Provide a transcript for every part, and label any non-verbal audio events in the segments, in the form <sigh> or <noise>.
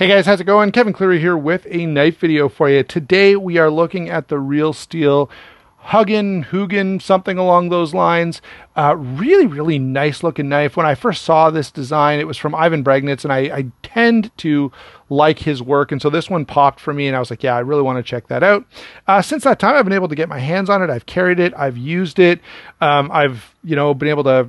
Hey guys, how's it going? Kevin Cleary here with a knife video for you. Today we are looking at the Real Steel Huggin, Hugin, something along those lines. Uh, really, really nice looking knife. When I first saw this design, it was from Ivan Braginets, and I, I, tend to like his work. And so this one popped for me, and I was like, yeah, I really want to check that out. Uh, since that time, I've been able to get my hands on it. I've carried it, I've used it. Um, I've, you know, been able to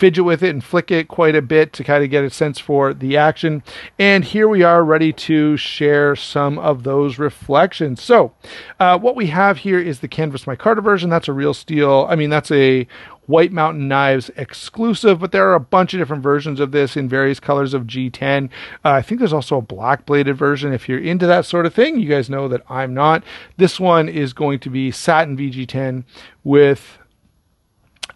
fidget with it and flick it quite a bit to kind of get a sense for the action. And here we are ready to share some of those reflections. So, uh, what we have here is the Canvas Micarta version. That's a real steel. I mean, that's a White Mountain Knives exclusive, but there are a bunch of different versions of this in various colors of G10. Uh, I think there's also a black bladed version. If you're into that sort of thing, you guys know that I'm not. This one is going to be satin VG10 with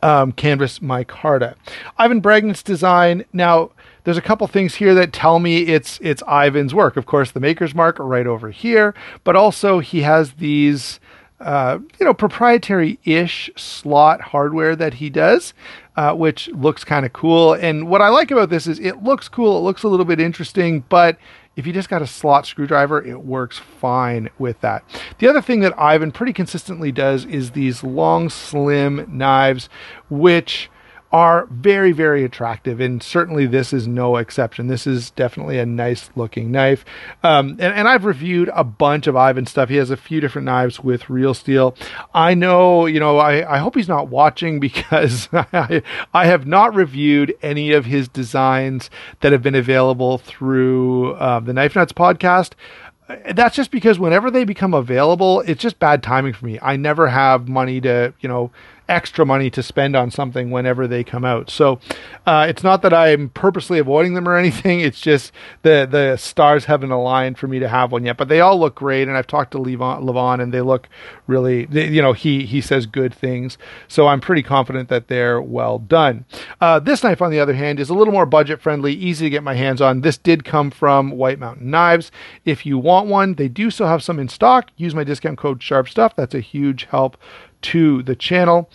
um, canvas micarta. Ivan Braginets design. Now, there's a couple things here that tell me it's it's Ivan's work. Of course, the maker's mark right over here, but also he has these uh, you know proprietary-ish slot hardware that he does, uh, which looks kind of cool. And what I like about this is it looks cool. It looks a little bit interesting, but if you just got a slot screwdriver, it works fine with that. The other thing that Ivan pretty consistently does is these long, slim knives, which are very, very attractive. And certainly this is no exception. This is definitely a nice looking knife. Um, and, and, I've reviewed a bunch of Ivan stuff. He has a few different knives with real steel. I know, you know, I, I hope he's not watching <laughs> because I, I have not reviewed any of his designs that have been available through uh, the Knife Nuts podcast that's just because whenever they become available, it's just bad timing for me. I never have money to, you know, extra money to spend on something whenever they come out. So uh, it's not that I'm purposely avoiding them or anything. It's just the the stars haven't aligned for me to have one yet. But they all look great, and I've talked to Levon, Levon and they look really. They, you know, he he says good things. So I'm pretty confident that they're well done. Uh, this knife, on the other hand, is a little more budget friendly, easy to get my hands on. This did come from White Mountain Knives. If you want one, they do still have some in stock. Use my discount code Sharp Stuff. That's a huge help to the channel.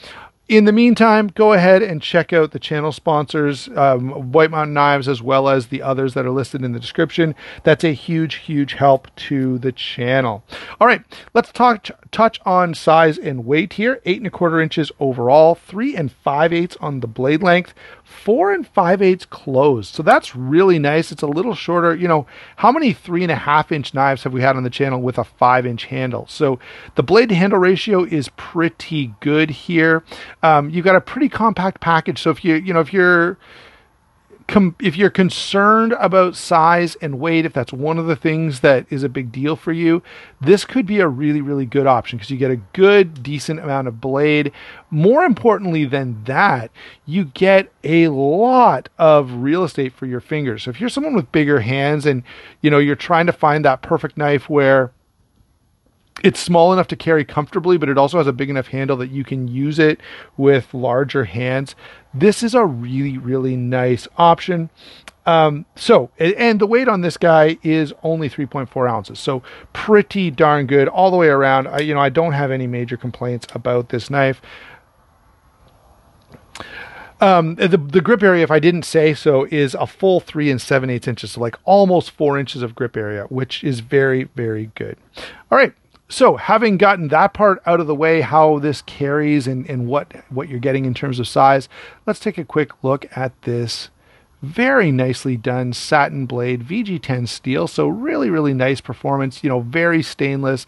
In the meantime, go ahead and check out the channel sponsors, um, White Mountain Knives, as well as the others that are listed in the description. That's a huge, huge help to the channel. All right, let's talk touch on size and weight here. Eight and a quarter inches overall, three and five eighths on the blade length, four and five eighths closed. So that's really nice. It's a little shorter. You know, how many three and a half inch knives have we had on the channel with a five inch handle? So the blade to handle ratio is pretty good here. Um, you've got a pretty compact package. So if you, you know, if you're, com- if you're concerned about size and weight, if that's one of the things that is a big deal for you, this could be a really, really good option because you get a good, decent amount of blade. More importantly than that, you get a lot of real estate for your fingers. So if you're someone with bigger hands and you know you're trying to find that perfect knife where it's small enough to carry comfortably, but it also has a big enough handle that you can use it with larger hands. This is a really, really nice option. Um, so, and the weight on this guy is only 3.4 ounces, so pretty darn good all the way around. I, you know, I don't have any major complaints about this knife. Um, the the grip area, if I didn't say so, is a full three and seven eighths inches, so like almost four inches of grip area, which is very very good. All right, so having gotten that part out of the way, how this carries and, and what, what you're getting in terms of size, let's take a quick look at this very nicely done satin blade VG10 steel. So really, really nice performance, you know, very stainless,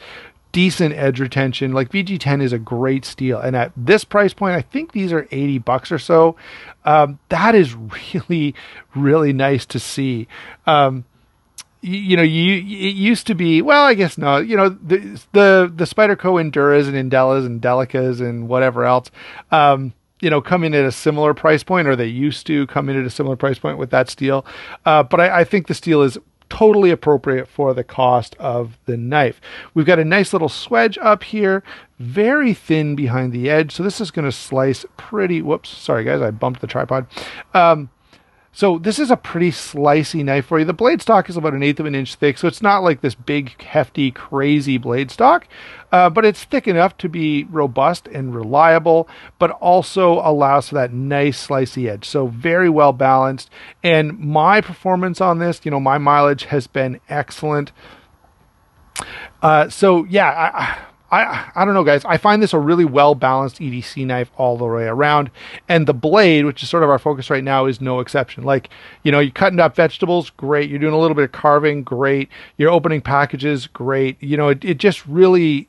decent edge retention. Like VG10 is a great steel. And at this price point, I think these are 80 bucks or so. Um, that is <laughs> really, really nice to see. Um, you know, you it used to be well, I guess no. You know, the the the Spyderco Enduras and Endelas and Delicas and whatever else, um, you know, come in at a similar price point, or they used to come in at a similar price point with that steel. Uh, but I, I think the steel is totally appropriate for the cost of the knife. We've got a nice little swedge up here, very thin behind the edge. So this is going to slice pretty, whoops, sorry guys, I bumped the tripod. Um, so this is a pretty slicey knife for you. The blade stock is about an eighth of an inch thick, so it's not like this big, hefty, crazy blade stock, uh, but it's thick enough to be robust and reliable, but also allows for that nice slicey edge. So very well balanced. And my performance on this, you know, my mileage has been excellent. Uh, so yeah, I, I I don't know, guys. I find this a really well balanced EDC knife all the way around, and the blade, which is sort of our focus right now, is no exception. Like you know, you're cutting up vegetables, great. You're doing a little bit of carving, great. You're opening packages, great. You know, it, it just really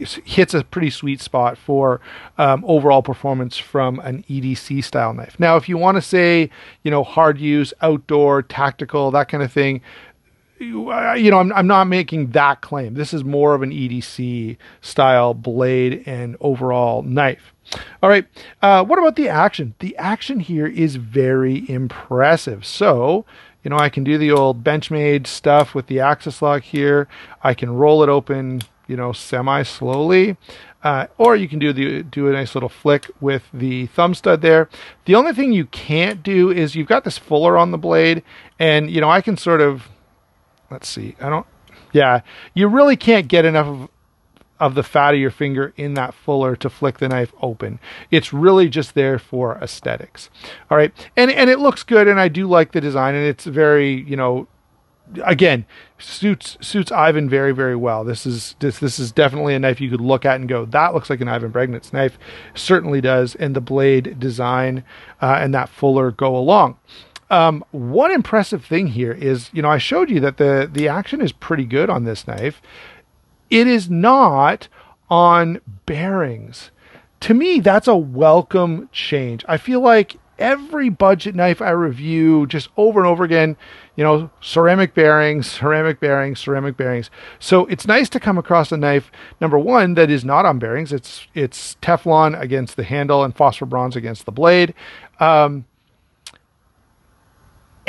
hits a pretty sweet spot for um, overall performance from an EDC style knife. Now, if you want to say, you know, hard use, outdoor, tactical, that kind of thing, you know, I'm, I'm not making that claim. This is more of an EDC style blade and overall knife. All right. Uh, what about the action? The action here is very impressive. So, you know, I can do the old Benchmade stuff with the axis lock here. I can roll it open, you know, semi slowly. Uh, or you can do the do a nice little flick with the thumb stud there. The only thing you can't do is you've got this fuller on the blade, and you know I can sort of let's see. I don't. Yeah, you really can't get enough of, of the fat of your finger in that fuller to flick the knife open. It's really just there for aesthetics. All right, and and it looks good, and I do like the design, and it's very you know. Again, suits suits Ivan very very well. This is this this is definitely a knife you could look at and go, that looks like an Ivan Braginets knife. Certainly does, and the blade design uh, and that fuller go along. Um, one impressive thing here is, you know, I showed you that the the action is pretty good on this knife. It is not on bearings. To me, that's a welcome change. I feel like every budget knife I review just over and over again, you know, ceramic bearings, ceramic bearings, ceramic bearings. So it's nice to come across a knife number one that is not on bearings. It's it's Teflon against the handle and phosphor bronze against the blade. Um,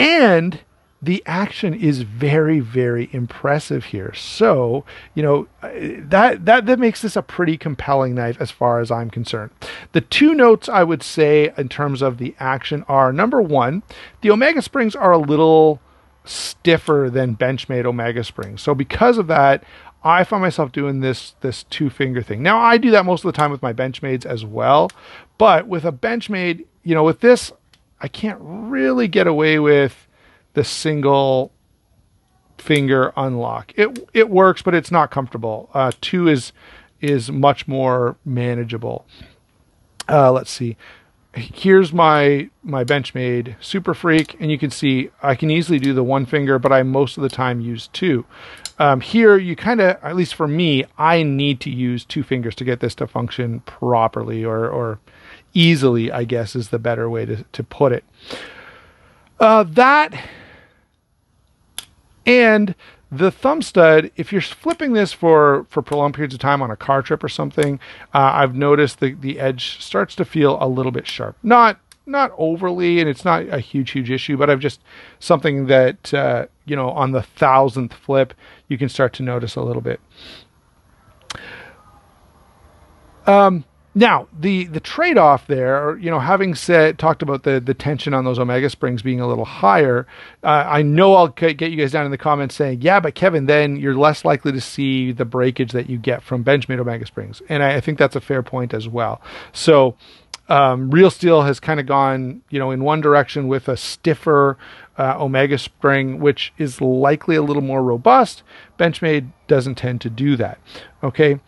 and the action is very very impressive here. So you know uh, that that that makes this a pretty compelling knife as far as i'm concerned. The two notes i would say in terms of the action are number one the omega springs are a little stiffer than benchmade omega springs. So because of that I find myself doing this this two finger thing. Now I do that most of the time with my benchmades as well, but with a benchmade, you know, with this I can't really get away with the single finger unlock. It it works, but it's not comfortable. Uh, two is is much more manageable. Uh, let's see. Here's my my Benchmade Super Freak, and you can see I can easily do the one finger, but I most of the time use two. Um, here, you kind of, at least for me, I need to use two fingers to get this to function properly or or easily, I guess is the better way to, to put it. Uh, that and the thumb stud, if you're flipping this for, for prolonged periods of time on a car trip or something, uh, I've noticed the, the edge starts to feel a little bit sharp. Not not overly, and it's not a huge, huge issue, but I've just something that, uh, you know, on the thousandth flip, you can start to notice a little bit. Um, now, the the trade off there, you know, having said talked about the the tension on those omega springs being a little higher, uh, I know I'll get you guys down in the comments saying, yeah, but Kevin, then you're less likely to see the breakage that you get from Benchmade omega springs, and I, I think that's a fair point as well. So. Um, Real Steel has kind of gone, you know, in one direction with a stiffer uh, Omega spring, which is likely a little more robust. Benchmade doesn't tend to do that. Okay,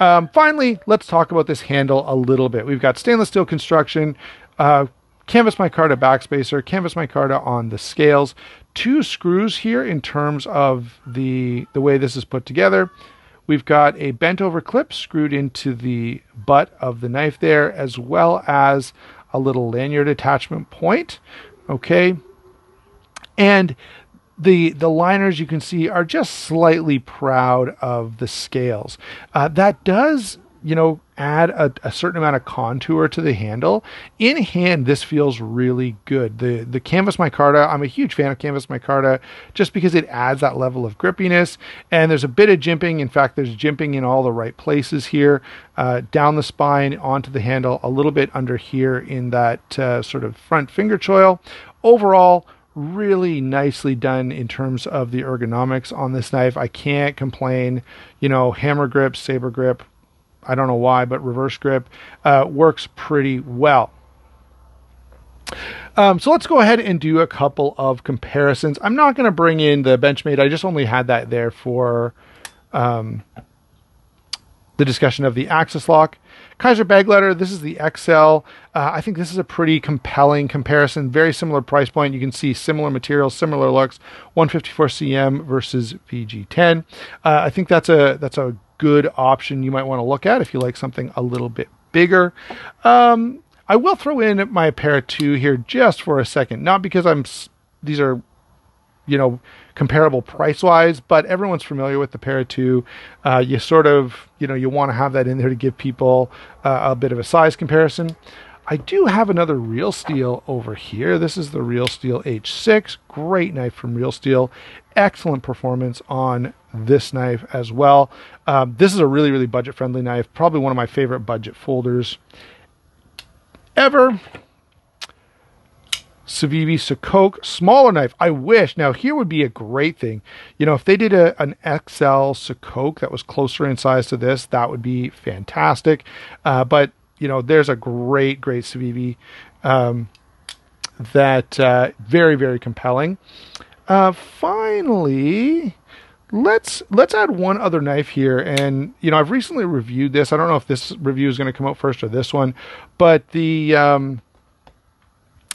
um, finally, let's talk about this handle a little bit. We've got stainless steel construction, uh, canvas micarta backspacer, canvas micarta on the scales, two screws here in terms of the the way this is put together. We've got a bent over clip screwed into the butt of the knife there, as well as a little lanyard attachment point. Okay. And the the liners you can see are just slightly proud of the scales. Uh, that does you know add a, a, certain amount of contour to the handle. In hand, this feels really good. The the canvas micarta, I'm a huge fan of canvas micarta just because it adds that level of grippiness. And there's a bit of jimping. In fact, there's jimping in all the right places here, uh, down the spine, onto the handle, a little bit under here in that uh, sort of front finger choil. overall, really nicely done in terms of the ergonomics on this knife. I can't complain. You know, hammer grip, saber grip, I don't know why, but reverse grip uh, works pretty well. Um, so let's go ahead and do a couple of comparisons. I'm not going to bring in the Benchmade. I just only had that there for um, the discussion of the axis lock. Kizer Begleiter, this is the XL. Uh, I think this is a pretty compelling comparison. Very similar price point. You can see similar materials, similar looks. 154CM versus VG10. Uh, I think that's a that's a good option you might want to look at if you like something a little bit bigger. Um, I will throw in my Para 2 here just for a second, not because I'm these are you know comparable price wise but everyone's familiar with the para 2 uh, you sort of you know you want to have that in there to give people uh, a bit of a size comparison I do have another Real Steel over here. This is the Real Steel H6. Great knife from Real Steel. Excellent performance on this knife as well. Um, this is a really, really budget friendly knife. Probably one of my favorite budget folders ever. Civivi Sokoke smaller knife. I wish. Now, here would be a great thing. You know, if they did a, an XL Sokoke that was closer in size to this, that would be fantastic. Uh, but you know, there's a great, great Civivi um, that uh, very, very compelling. Uh, finally, let's let's add one other knife here and you know i've recently reviewed this i don't know if this review is going to come out first or this one but the um,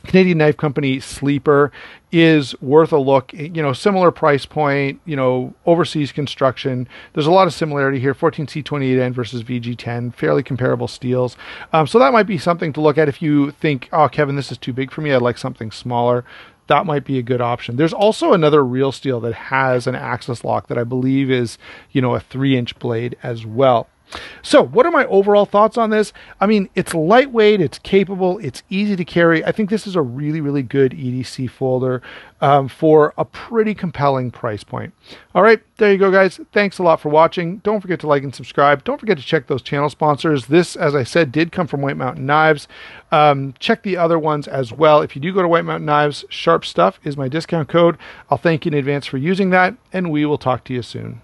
Canadian Knife Company Sleeper is worth a look. You know, similar price point, you know, overseas construction. There's a lot of similarity here 14C28N versus VG10, fairly comparable steels. Um, so that might be something to look at if you think, oh, Kevin, this is too big for me. I'd like something smaller. That might be a good option. There's also another real steel that has an axis lock that I believe is, you know, a three inch blade as well. So, what are my overall thoughts on this? I mean, it's lightweight, it's capable, it's easy to carry. I think this is a really, really good EDC folder um, for a pretty compelling price point. All right, there you go, guys. Thanks a lot for watching. Don't forget to like and subscribe. Don't forget to check those channel sponsors. This, as I said, did come from White Mountain Knives. Um, check the other ones as well. If you do go to White Mountain Knives, Sharp Stuff is my discount code. I'll thank you in advance for using that, and we will talk to you soon.